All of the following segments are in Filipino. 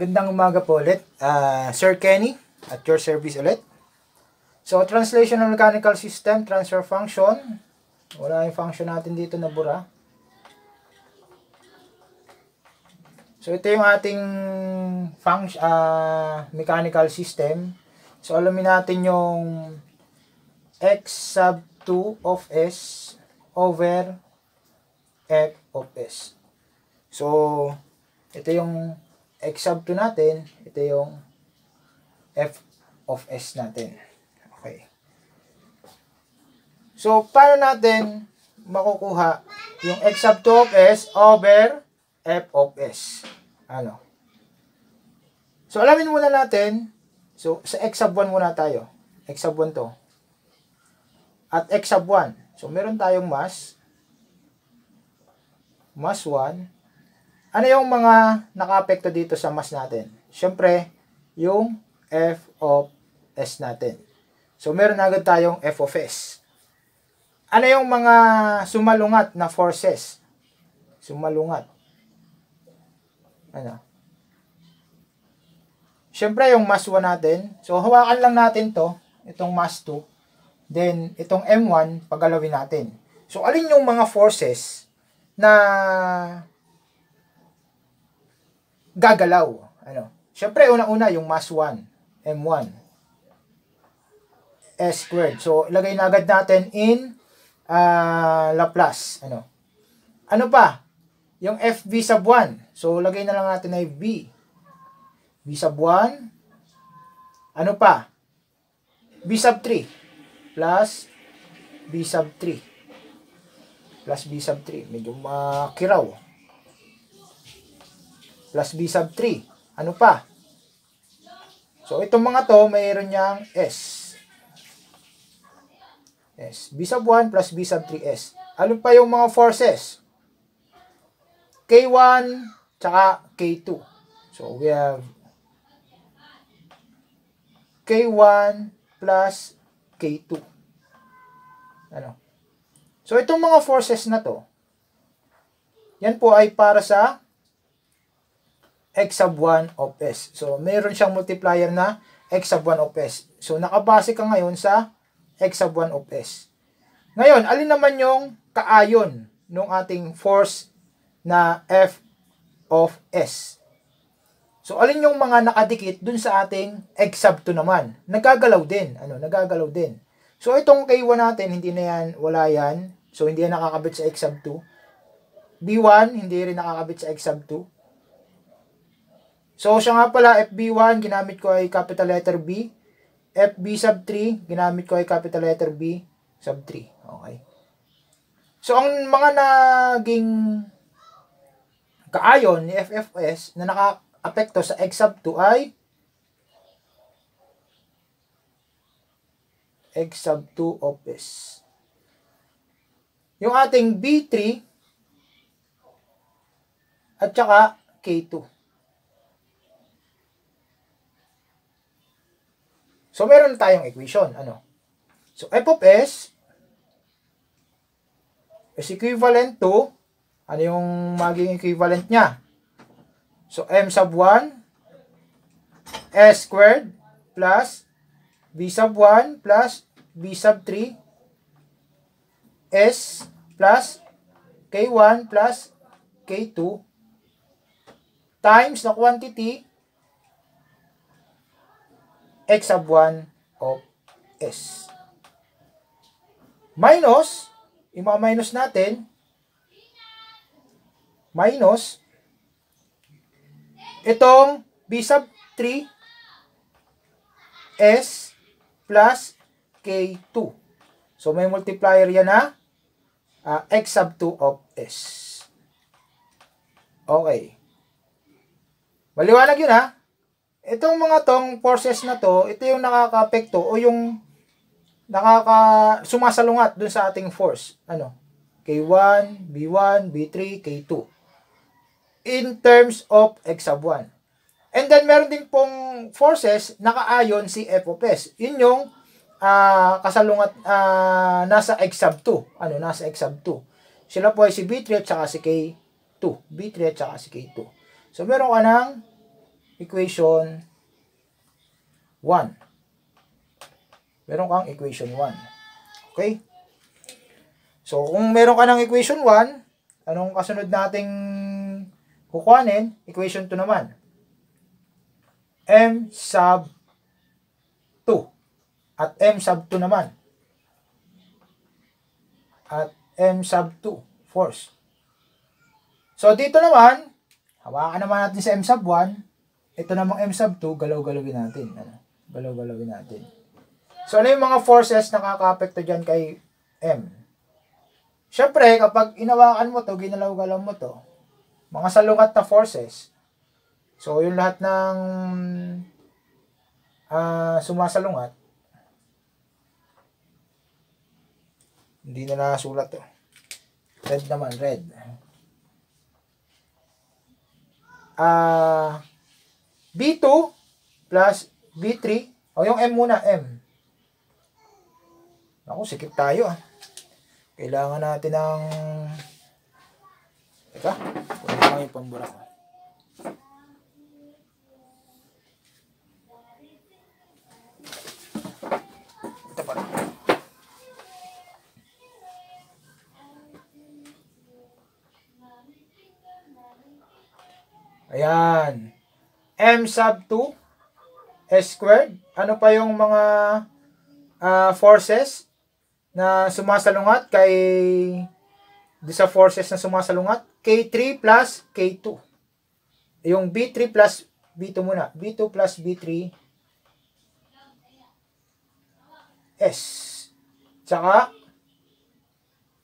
Gandang umaga po ulit. Uh, Sir Kenny, at your service ulit. So, translation ng mechanical system, transfer function. Wala yung function natin dito na bura. So, ito yung ating function, uh, mechanical system. So, alamin natin yung x sub 2 of s over f of s. So, ito yung 2 natin, ito yung f of s natin. Okay. So, paano natin makukuha yung x sub 2 of s over f of s? Ano? So, alamin muna natin. So, sa x sub 1 muna tayo. x sub 1 to. At x sub 1. So, meron tayong mass. Mass 1 ano yung mga naka-apekto dito sa mass natin? Siyempre, yung f of s natin. So, meron agad tayong f of s. Ano yung mga sumalungat na forces? Sumalungat. Ano? Siyempre, yung mass 1 natin. So, hawakan lang natin to. Itong mass 2. Then, itong M1, pagalawin natin. So, alin yung mga forces na gagalaw. Ano? Siyempre, una-una yung mass 1, M1. S squared. So, ilagay na agad natin in uh, Laplace. Ano? Ano pa? Yung FV sub 1. So, lagay na lang natin ay V. V sub 1. Ano pa? B sub 3. Plus B sub 3. Plus B sub 3. Medyo makiraw. Plus b sub 3. Ano pa? So, itong mga to, mayroon niyang S. S. B sub 1 plus B sub 3S. Ano pa yung mga forces? K1 tsaka K2. So, we have K1 plus K2. Ano? So, itong mga forces na to, yan po ay para sa x sub 1 of s. So, meron siyang multiplier na x sub 1 of s. So, nakabase ka ngayon sa x sub 1 of s. Ngayon, alin naman yung kaayon ng ating force na f of s? So, alin yung mga nakadikit dun sa ating x sub 2 naman? Nagagalaw din. Ano? Nagagalaw din. So, itong K1 natin, hindi na yan, wala yan. So, hindi yan nakakabit sa x sub 2. B1, hindi rin nakakabit sa x sub 2. So, siya nga pala, FB1, ginamit ko ay capital letter B. FB sub 3, ginamit ko ay capital letter B sub 3. Okay. So, ang mga naging kaayon ni FFS na naka-apekto sa X sub 2 ay X sub 2 of. Yung ating B3 at saka K2. So, meron tayong equation. Ano? So, f of s is equivalent to, ano yung maging equivalent niya? So, m sub 1 s squared plus b sub 1 plus b sub 3 s plus k1 plus k2 times the quantity x sub 1 of s. Minus, ima-minus natin, minus, itong b sub 3 s plus k2. So, may multiplier yan na uh, x sub 2 of s. Okay. Maliwanag yun ha. Itong mga tong forces na to, ito yung nakaka-apekto o yung nakaka sumasalungat dun sa ating force. Ano? K1, B1, B3, K2. In terms of X sub 1. And then meron din pong forces nakaayon si F of S. Yun yung uh, kasalungat uh, nasa X sub 2. Ano, nasa X sub 2. Sila po ay si B3 at saka si K2. B3 at saka si K2. So meron ka ng equation 1. Meron kang equation 1. Okay? So, kung meron ka ng equation 1, anong kasunod nating kukuhanin? Equation 2 naman. M sub 2. At M sub 2 naman. At M sub 2. Force. So, dito naman, hawakan naman natin sa M sub 1. Ito namang M sub 2, galaw-galawin natin. Ano? Galaw-galawin natin. So, ano yung mga forces na nakaka-apekto dyan kay M? Siyempre, kapag inawakan mo to, ginalaw-galaw mo to, mga salungat na forces, so yung lahat ng uh, sumasalungat, hindi na nasulat to. Red naman, red. Ah, uh, B2 plus B3. O yung M muna, M. Ako, sikip tayo ah. Kailangan natin ng... Teka, kunin ko yung pambura ko. Ito pala. Ayan m sub 2 s squared. Ano pa yung mga uh, forces na sumasalungat kay di sa forces na sumasalungat? K3 plus K2. Yung B3 plus B2 muna. B2 plus B3 S. Tsaka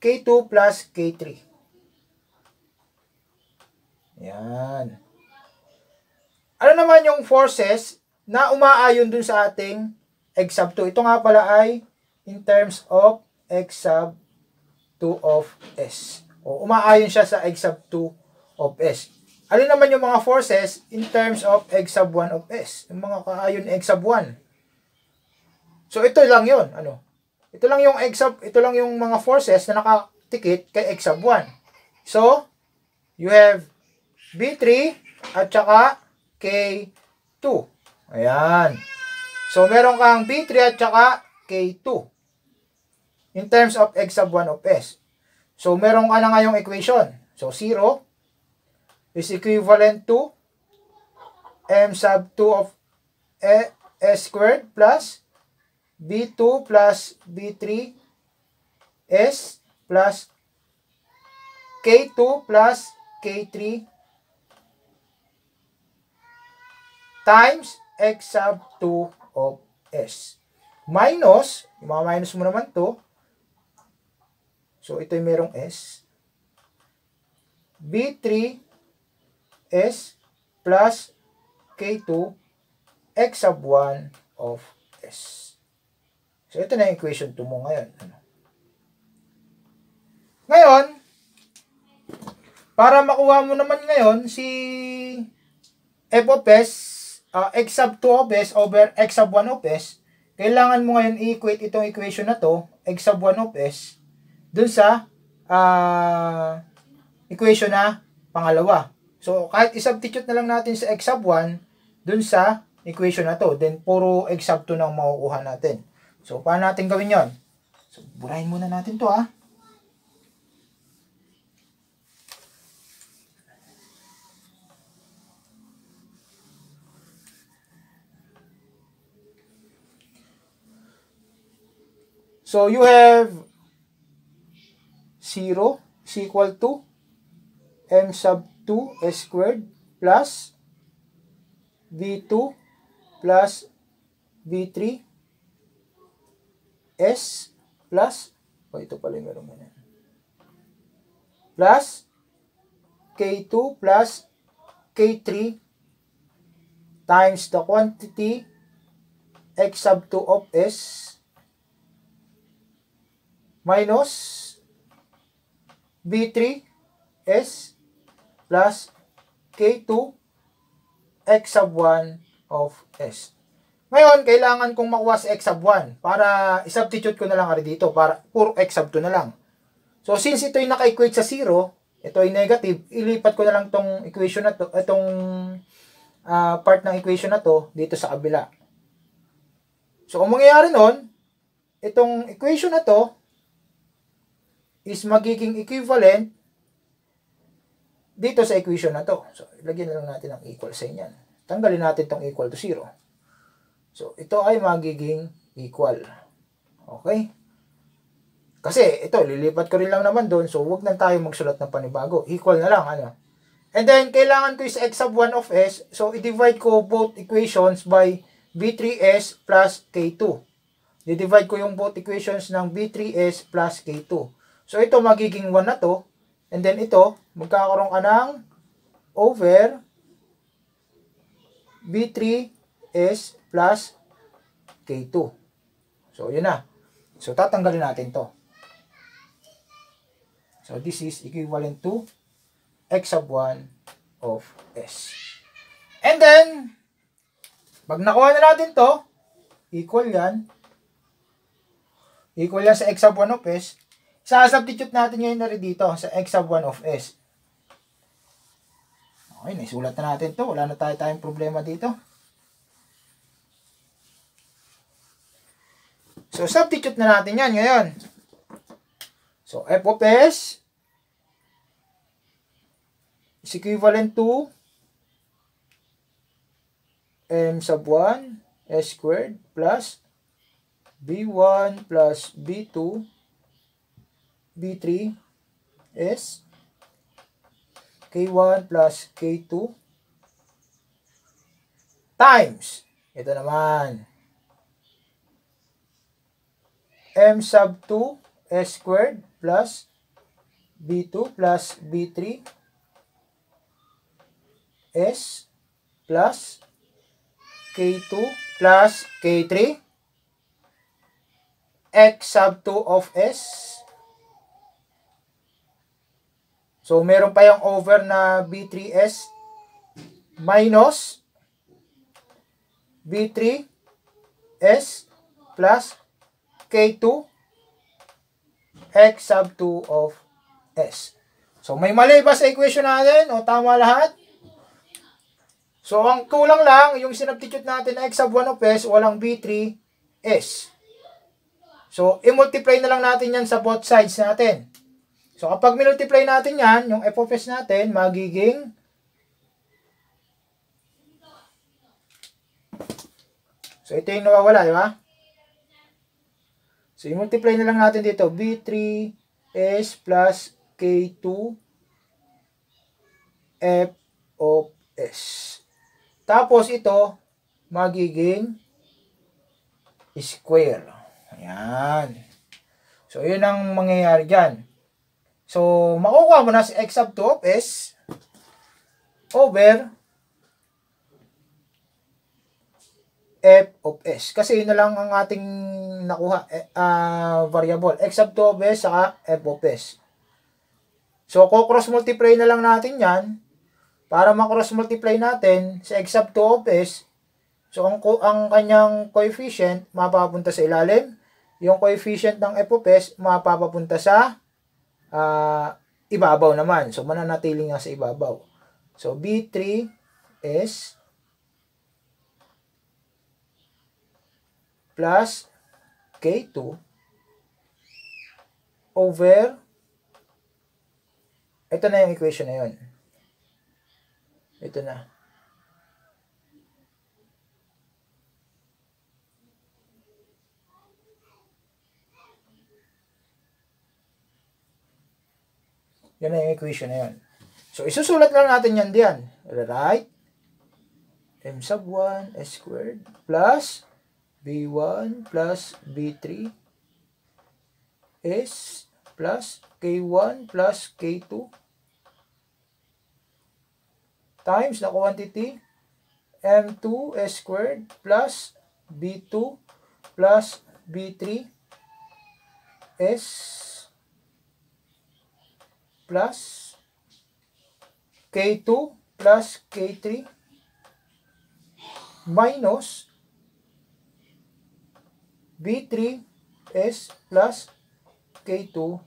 K2 plus K3. Yan. Ano naman yung forces na umaayon dun sa ating x sub 2? Ito nga pala ay in terms of x sub 2 of s. O umaayon siya sa x sub 2 of s. Ano naman yung mga forces in terms of x sub 1 of s? Yung mga kaayon x sub 1. So ito lang 'yon, ano? Ito lang yung x sub, ito lang yung mga forces na nakatikit kay x sub 1. So, you have B3 at saka K2. Ayan. So, meron kang B3 at saka K2. In terms of x sub 1 of S. So, meron ka na ngayong equation. So, 0 is equivalent to m sub 2 of e, S squared plus B2 plus B3 S plus K2 plus K3 times x sub 2 of s. Minus, yung minus mo naman to, so ito yung merong s, b3 s plus k2 x sub 1 of s. So ito na yung equation 2 mo ngayon. Ano? Ngayon, para makuha mo naman ngayon si f of s, uh, x sub 2 of s over x sub 1 of s, kailangan mo ngayon i-equate itong equation na to, x sub 1 of s, dun sa uh, equation na pangalawa. So, kahit i-substitute na lang natin sa x sub 1 dun sa equation na to, then puro x sub 2 nang makukuha natin. So, paano natin gawin yon? So, burahin muna natin to ah. So you have 0 is equal to m sub 2 s squared plus v2 plus v3 s plus oh ito pala yung meron ganyan. Plus k2 plus k3 times the quantity x sub 2 of s minus B3 S plus K2 X sub 1 of S. Ngayon, kailangan kong makuha si X sub 1 para i-substitute ko na lang dito para puro X sub 2 na lang. So, since ito ay naka-equate sa 0, ito ay negative, ilipat ko na lang tong equation na to, itong uh, part ng equation na to dito sa kabila. So, ang mangyayari nun, itong equation na to is magiging equivalent dito sa equation na to. So, ilagyan na lang natin ang equal sign yan. Tanggalin natin tong equal to 0. So, ito ay magiging equal. Okay? Kasi, ito, lilipat ko rin lang naman doon. So, wag na tayo magsulat ng panibago. Equal na lang, ano? And then, kailangan ko is x sub 1 of s. So, i-divide ko both equations by b3s plus k2. Di-divide ko yung both equations ng b3s plus k2. So, ito magiging 1 na to. And then, ito, magkakaroon ka ng over b3s plus k2. So, yun na. So, tatanggalin natin to. So, this is equivalent to x sub 1 of s. And then, pag nakuha na natin to, equal yan. Equal yan sa x sub 1 of s. Sa-substitute natin ngayon na rin dito sa x sub 1 of s. Okay, naisulat na natin to. Wala na tayo tayong problema dito. So, substitute na natin yan ngayon. So, f of s is equivalent to m sub 1 s squared plus b1 plus b2 b3 s k1 plus k2 times ito naman m sub 2 s squared plus b2 plus b3 S plus K2 plus K3 X sub 2 of S. So, meron pa yung over na B3S minus B3S plus K2 X sub 2 of S. So, may mali ba sa equation natin? O tama lahat? So, ang kulang lang, yung sinubstitute natin na x sub 1 of s, walang b3 s. So, i-multiply na lang natin yan sa both sides natin. So, kapag multiply natin yan, yung f of s natin, magiging So, ito yung nawawala, di ba? So, i-multiply na lang natin dito. B3S plus K2 F of S. Tapos ito, magiging square. Ayan. So, yun ang mangyayari dyan. So, makukuha mo na si x sub 2 of s over f of s. Kasi yun na lang ang ating nakuha uh, variable. x sub 2 of s saka f of s. So, ko-cross multiply na lang natin yan para ma-cross multiply natin sa x sub 2 of s, so ang, ang kanyang coefficient mapapunta sa ilalim, yung coefficient ng f of s mapapunta sa uh, ibabaw naman. So mananatili nga sa ibabaw. So B3 s plus K2 over ito na yung equation na yun. Ito na. Yan na yung equation na yun. So, isusulat lang natin yan diyan. Right? m sub 1 s squared plus b1 plus b3 s plus k1 plus k2 times the quantity m2 s squared plus b2 plus b3 s plus k2 plus k3 minus b3 s plus k2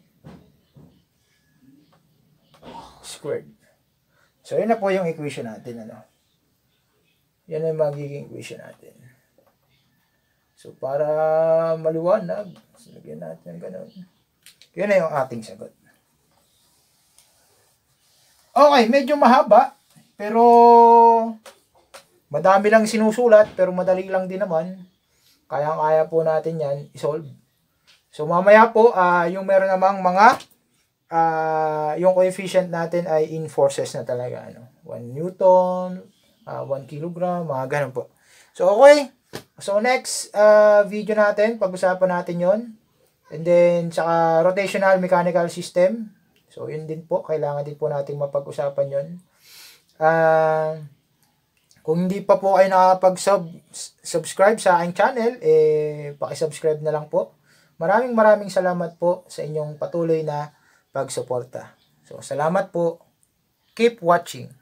squared. So, yun na po yung equation natin. Ano? Yan ay magiging equation natin. So, para maliwanag, lagyan natin ng ganun. Yun na yung ating sagot. Okay, medyo mahaba, pero madami lang sinusulat, pero madali lang din naman. Kaya-kaya po natin yan isolve. So, mamaya po, ah yung meron namang mga, ah yung coefficient natin ay in forces na talaga. Ano? 1 Newton, ah 1 kilogram, mga ganun po. So, okay. So, next uh, video natin, pag-usapan natin yon And then, saka rotational mechanical system. So, yun din po. Kailangan din po natin mapag-usapan yon Ah... kung hindi pa po kayo nakapag-subscribe sa aking channel, eh, pakisubscribe na lang po. Maraming maraming salamat po sa inyong patuloy na pagsuporta. So, salamat po. Keep watching.